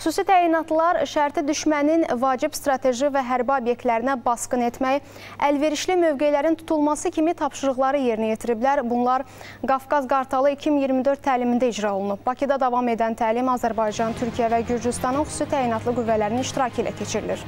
Xüsusi təyinatlar şərti düşmənin vacib strateji və hərbi obyektlərinə basqın etmək, əlverişli mövqelərin tutulması kimi tapşırıqları yerinə yetiriblər. Bunlar Qafqaz Qartalı 2024 təlimində icra olunub. Bakıda davam edən təlim Azərbaycan, Türkiyə və Gürcüstanın xüsusi təyinatlı qüvvələrinin iştirakı ilə keçirilir.